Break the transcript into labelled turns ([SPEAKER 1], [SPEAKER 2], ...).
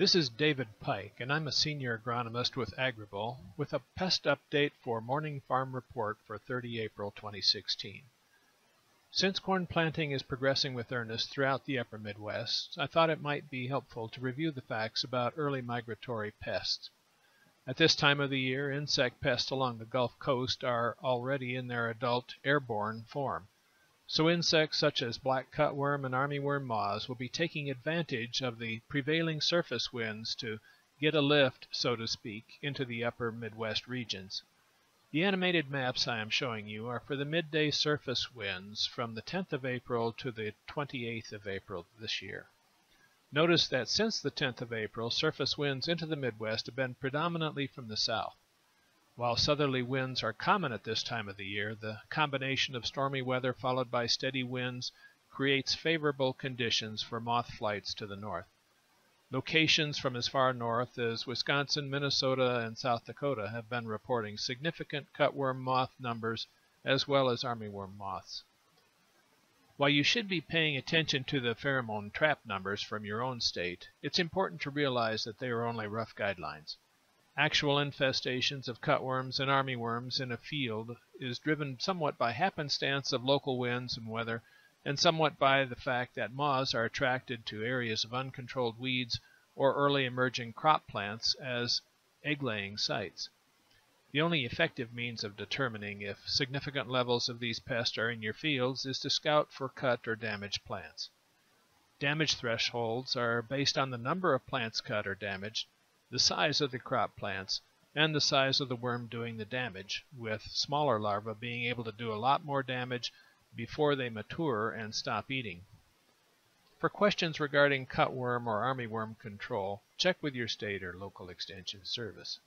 [SPEAKER 1] This is David Pike, and I'm a senior agronomist with Agrible with a pest update for Morning Farm Report for 30 April 2016. Since corn planting is progressing with earnest throughout the upper Midwest, I thought it might be helpful to review the facts about early migratory pests. At this time of the year, insect pests along the Gulf Coast are already in their adult airborne form. So insects such as black cutworm and armyworm moths will be taking advantage of the prevailing surface winds to get a lift, so to speak, into the upper Midwest regions. The animated maps I am showing you are for the midday surface winds from the 10th of April to the 28th of April this year. Notice that since the 10th of April, surface winds into the Midwest have been predominantly from the south. While southerly winds are common at this time of the year, the combination of stormy weather followed by steady winds creates favorable conditions for moth flights to the north. Locations from as far north as Wisconsin, Minnesota, and South Dakota have been reporting significant cutworm moth numbers as well as armyworm moths. While you should be paying attention to the pheromone trap numbers from your own state, it's important to realize that they are only rough guidelines. Actual infestations of cutworms and armyworms in a field is driven somewhat by happenstance of local winds and weather, and somewhat by the fact that moths are attracted to areas of uncontrolled weeds or early emerging crop plants as egg-laying sites. The only effective means of determining if significant levels of these pests are in your fields is to scout for cut or damaged plants. Damage thresholds are based on the number of plants cut or damaged, the size of the crop plants, and the size of the worm doing the damage, with smaller larvae being able to do a lot more damage before they mature and stop eating. For questions regarding cutworm or armyworm control, check with your state or local extension service.